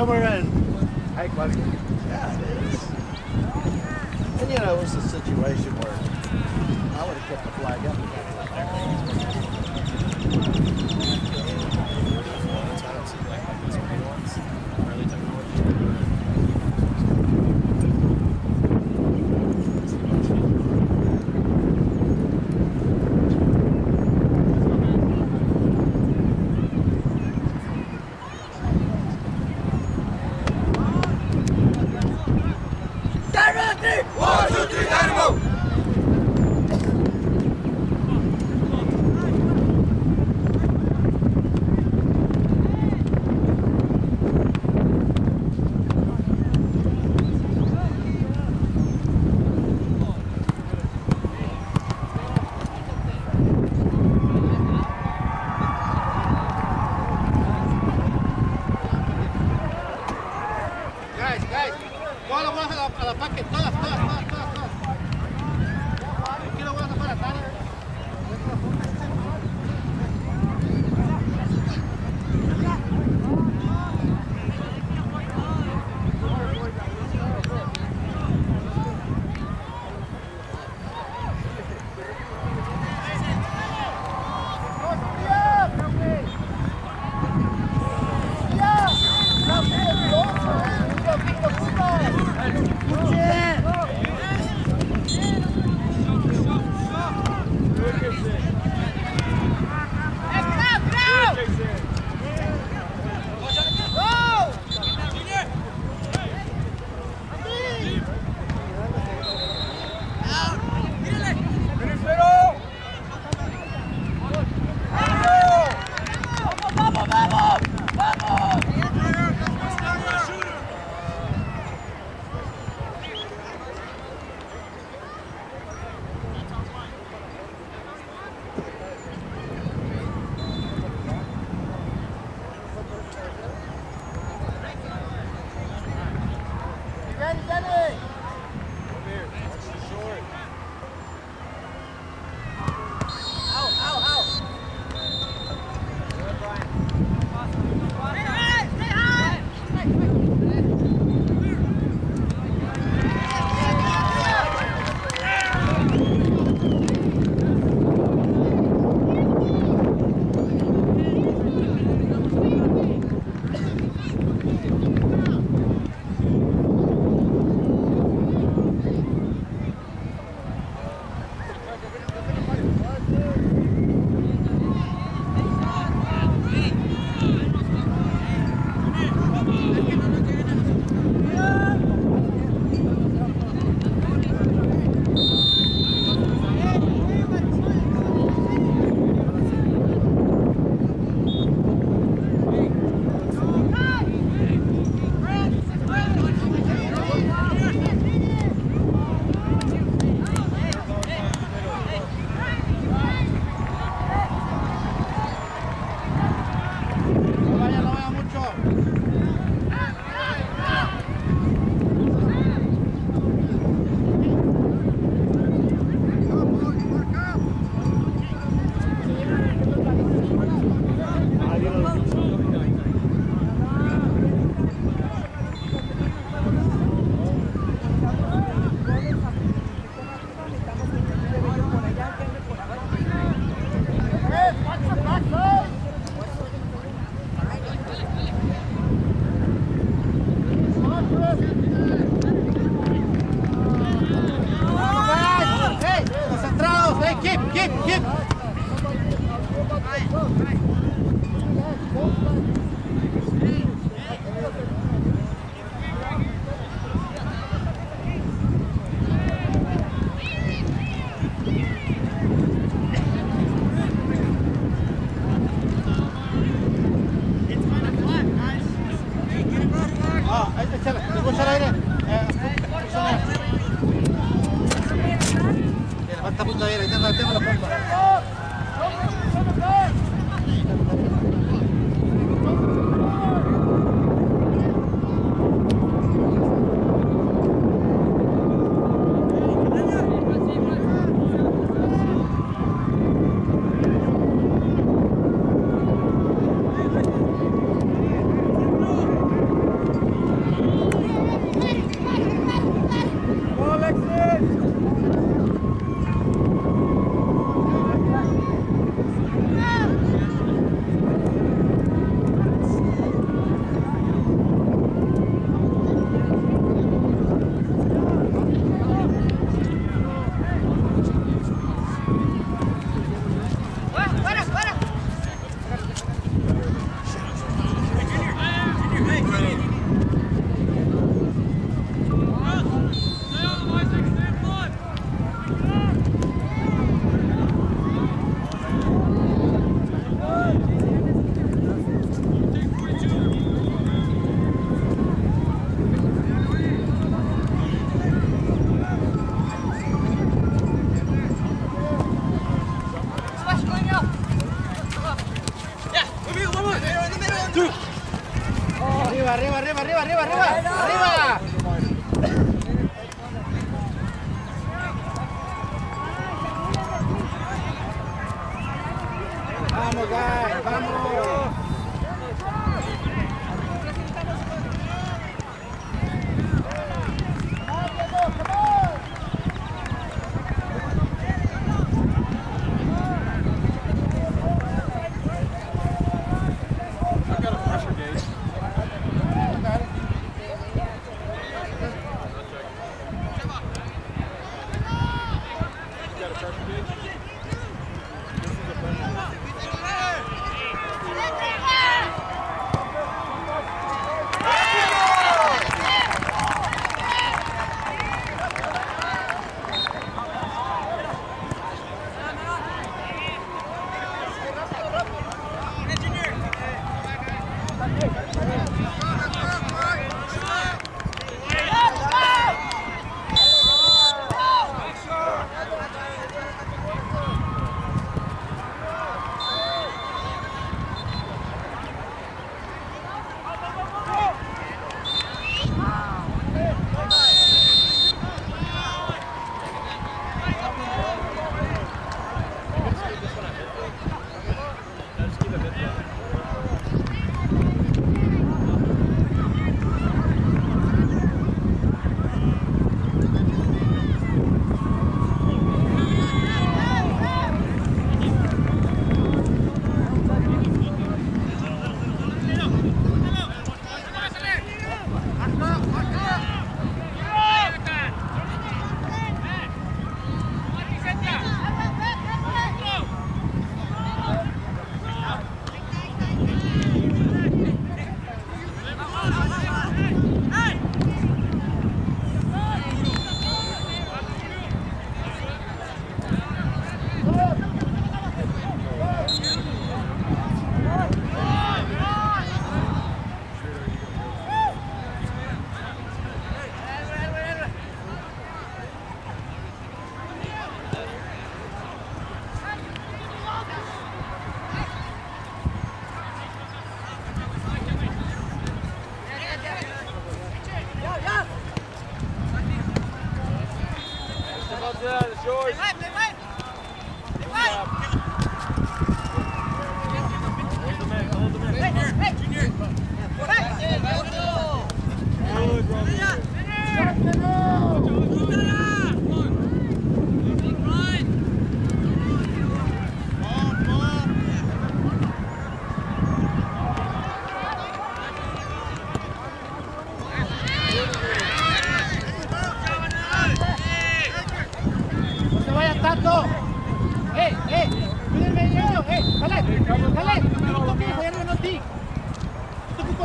comer and high quality. Yeah, it is. And you know, it was a situation where I would have kept the flag up. Todas las bolas al todas, todas. todas. Alexis!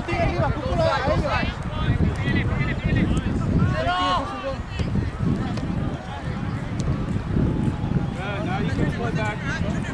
Now you can back.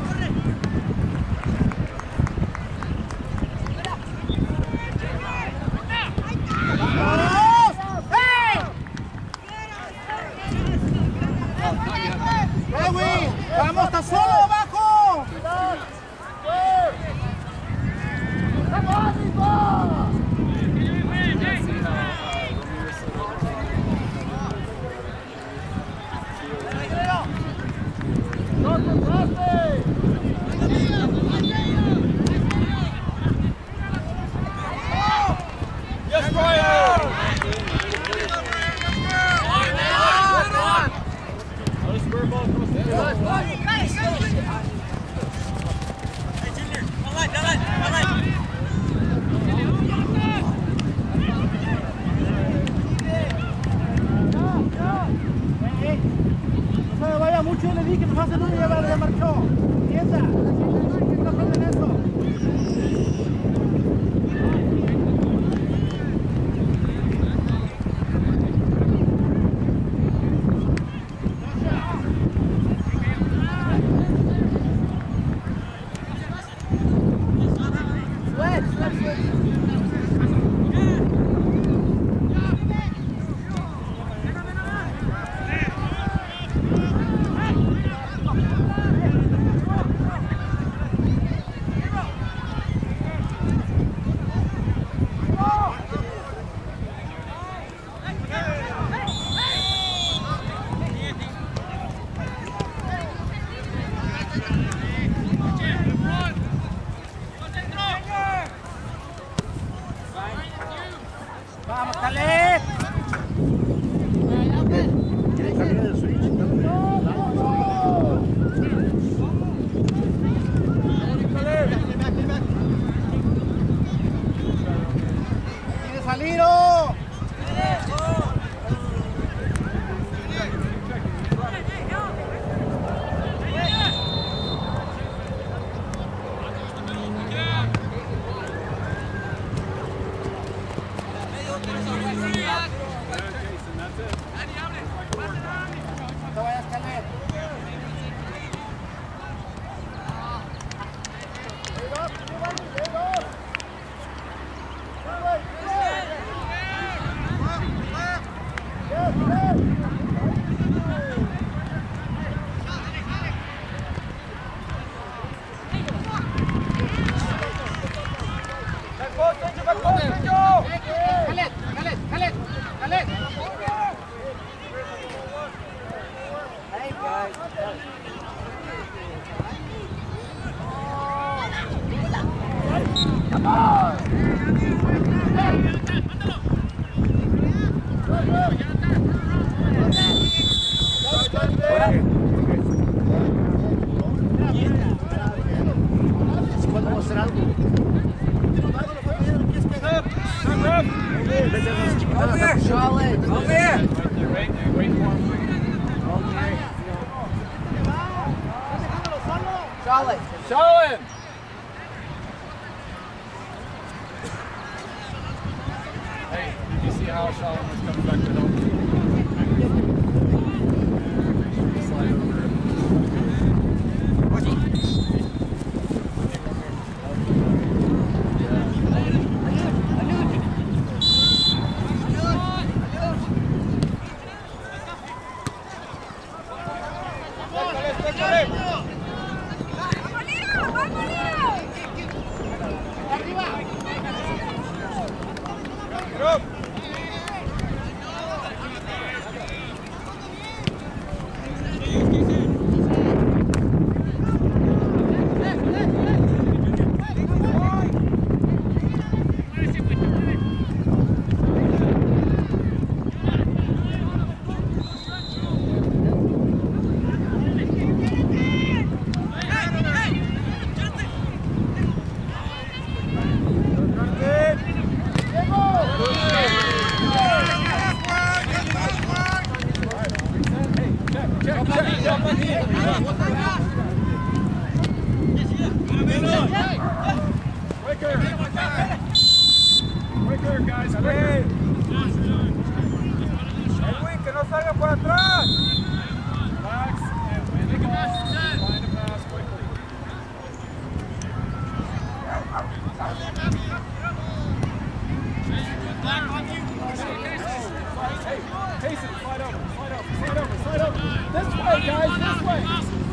Slide over, slide over, slide over, slide over. This way, guys, this way.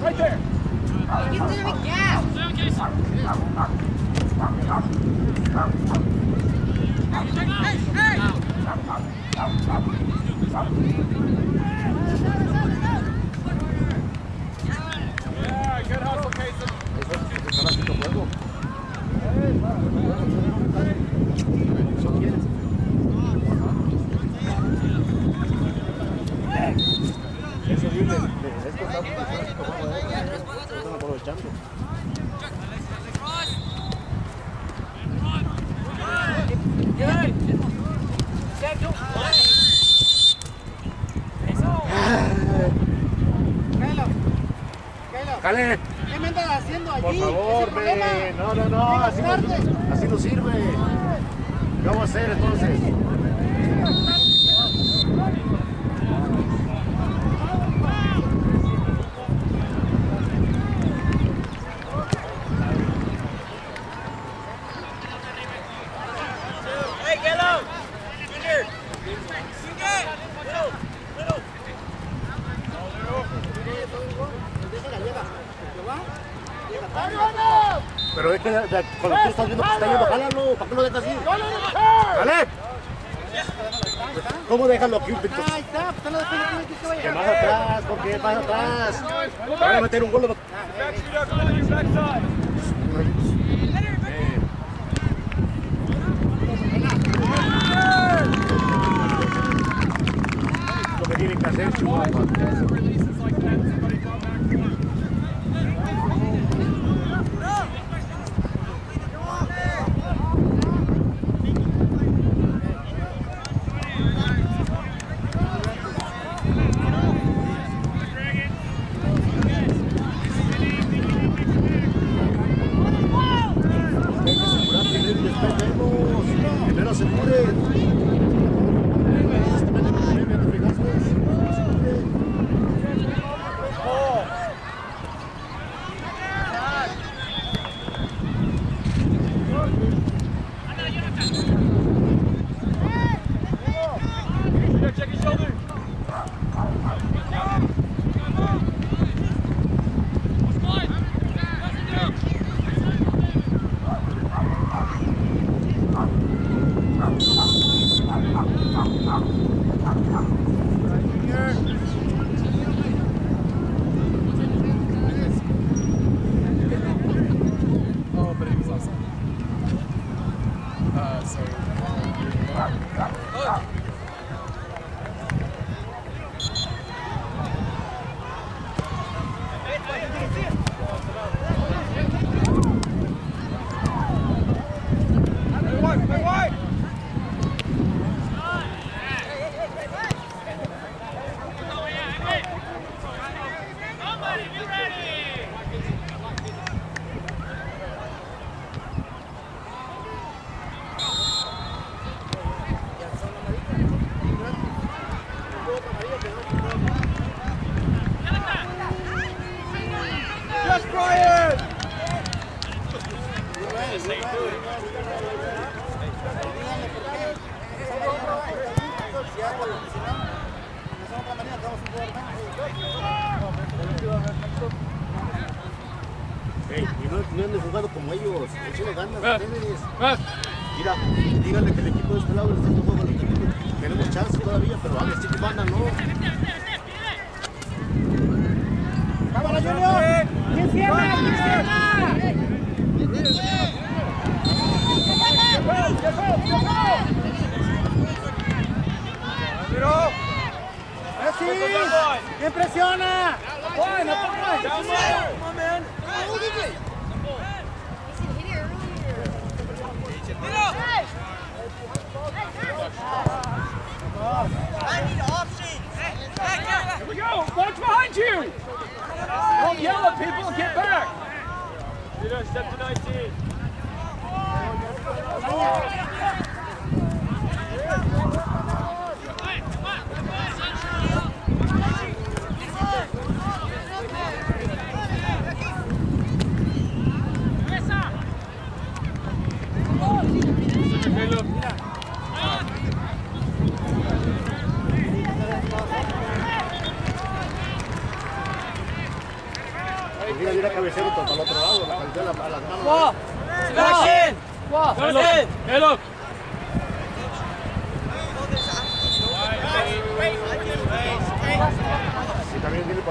Right there. Yeah, Pero es que de, cuando tú estás viendo que está yendo, jálalo, ¿para qué lo dejas así? ¿Cómo déjalo aquí, Ahí está, pues lo dejas que se vaya. Que más atrás, porque más atrás. Van a meter un gol. Eh. Lo que tienen que hacer, Chihuahua. Here we go. Watch behind you. Don't yell at people and get back. step to 19. hay una para el otro lado, la cabecera a las manos. ¡Sebastián! ¡Sebastián! ¡Hello! Y también dile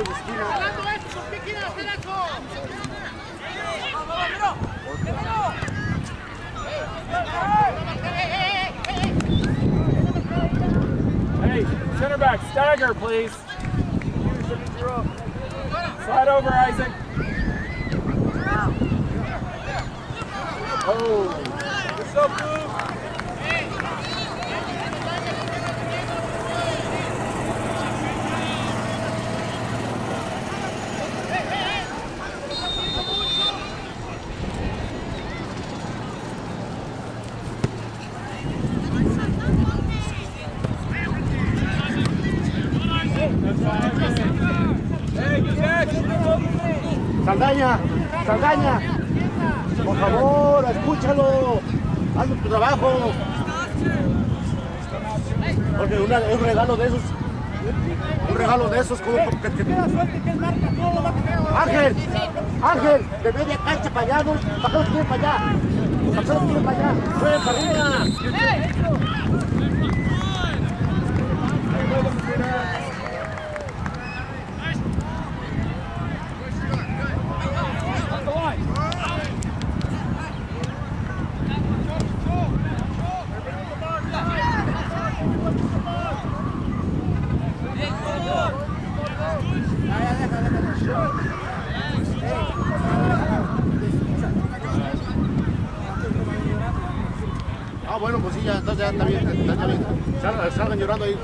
Hey, center back, stagger, please. Slide over, Isaac. Oh. Good stuff, Blue. Trabajo. Porque una- un regalo de esos. Un regalo de esos como que, que- Ángel, Ángel, de media cancha para allá, ¿no? ¿Para qué los quieren para allá? ¿Para qué los quieren para allá? ¡Jueguen para arriba! Está bien, llorando ahí.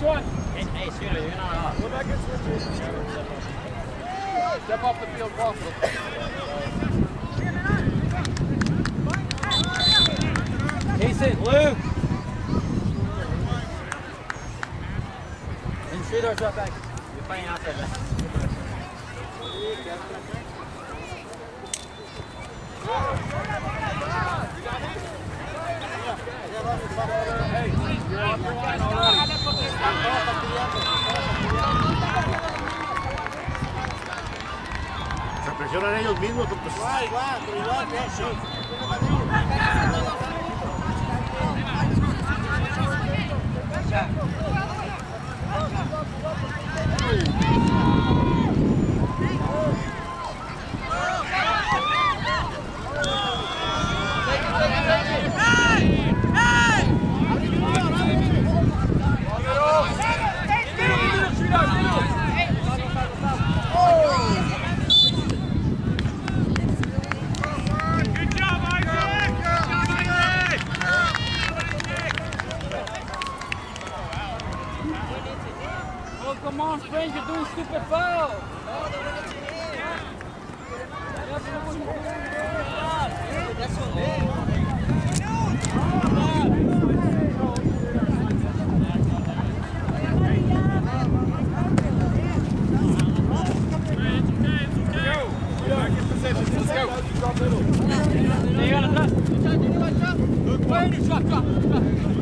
Never mind. Next one. Hey, Scooter, you're not off. Go back and switch it. Step off the field, Crawford. Jason, Luke. And Scooter's right back. You're playing outside sancionan ellos mismos, pues Igual, igual, igual, ¿qué? Oh, come on, Spring, you're doing stupid foul. Llegan atrás. Bueno, drop, drop, drop. ya,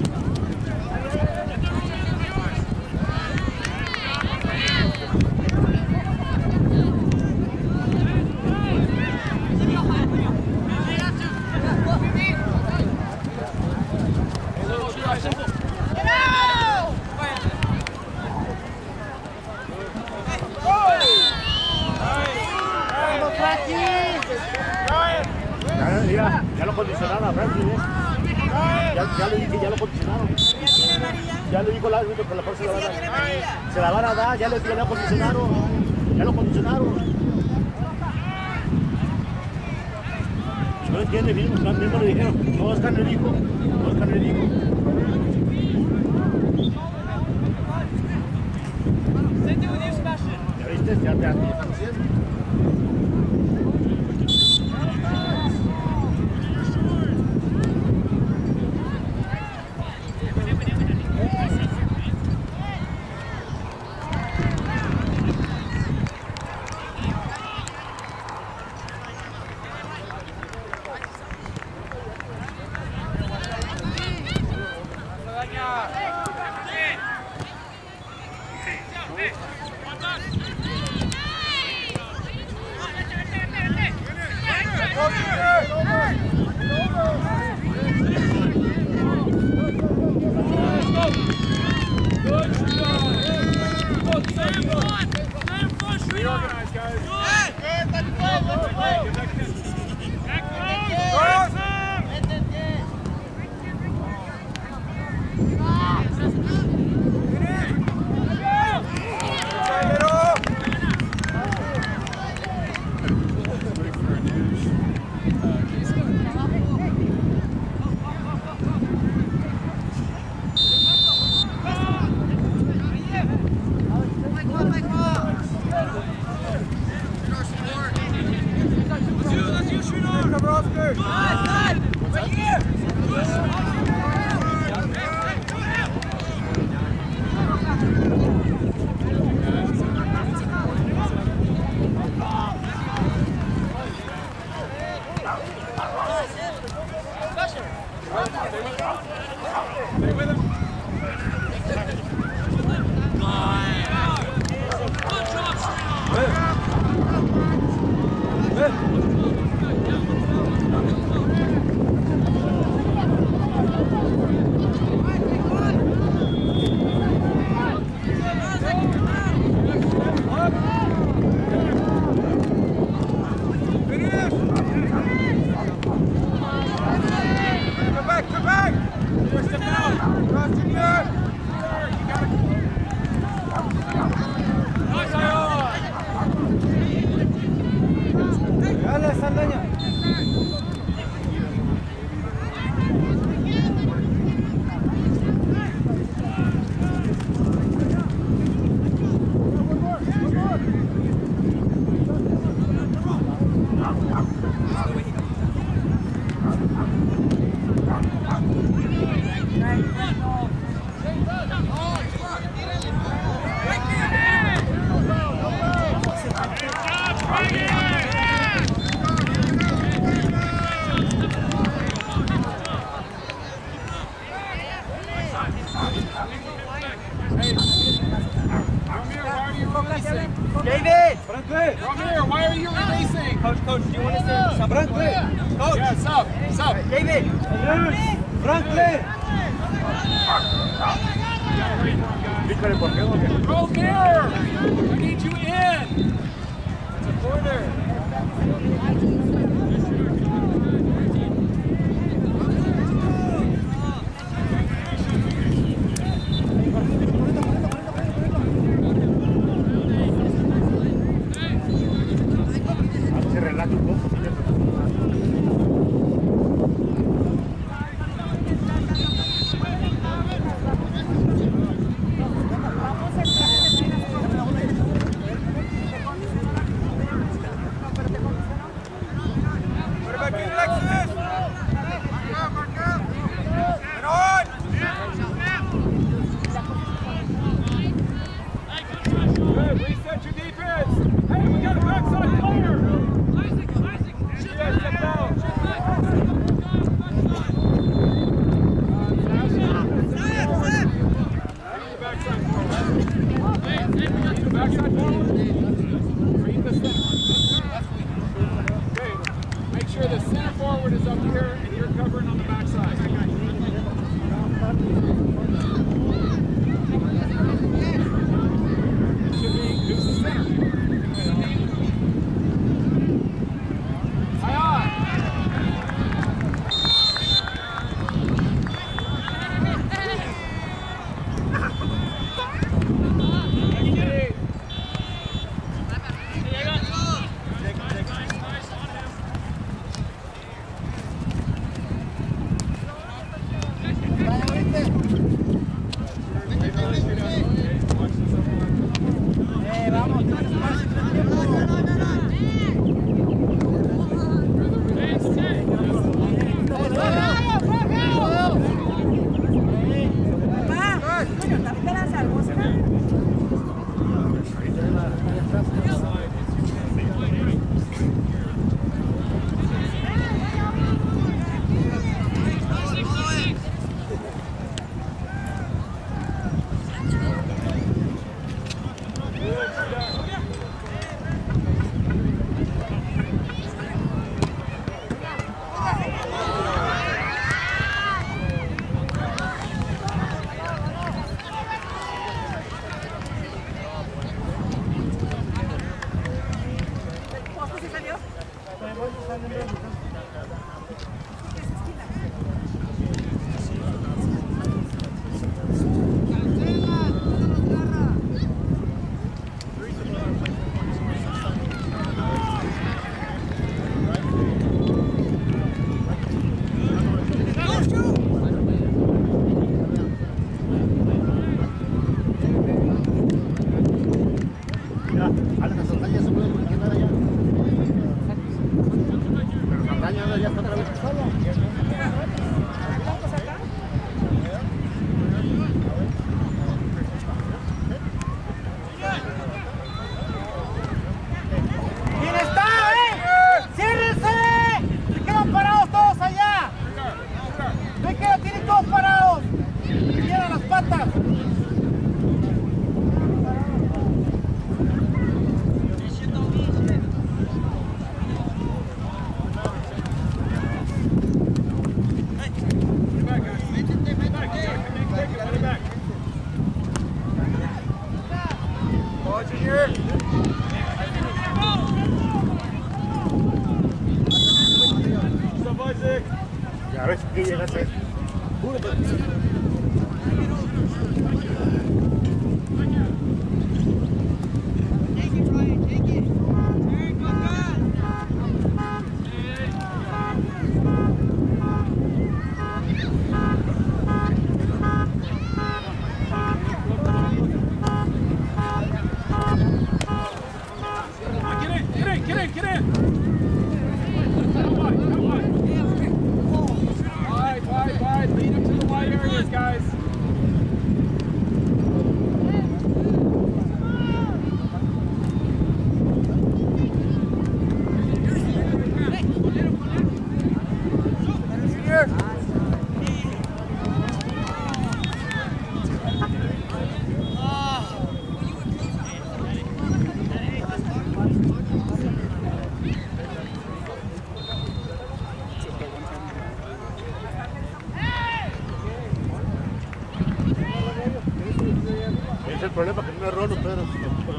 Rolo, Pedro.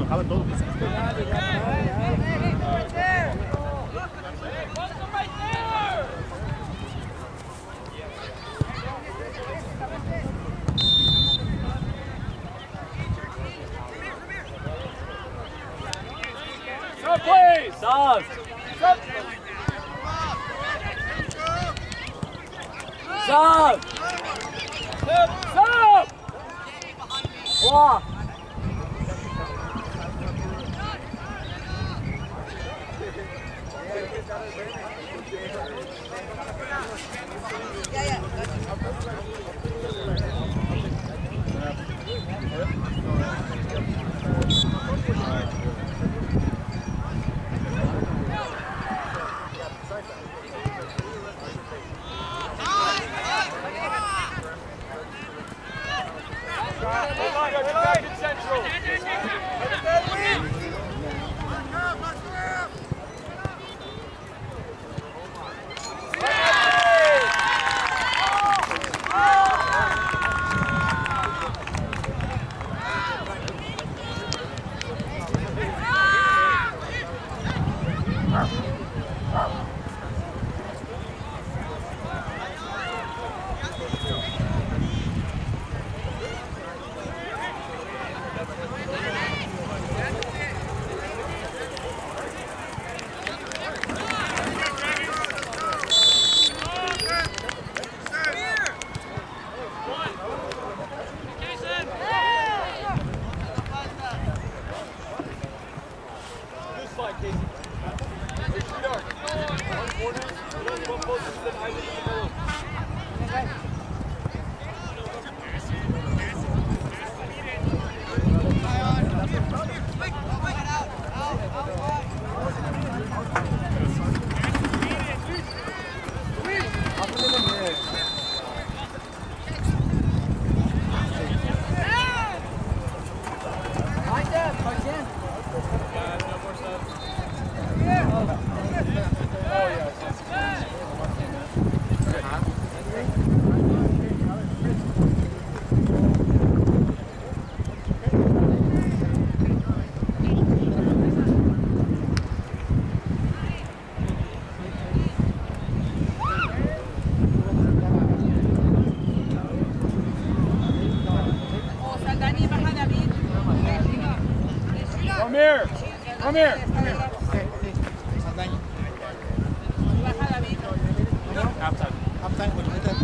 Acaba todo. Please! Stop! Stop! Stop! Stop! Stop! Stop! Thank you. here. Come here. Come here. Half time. Half time.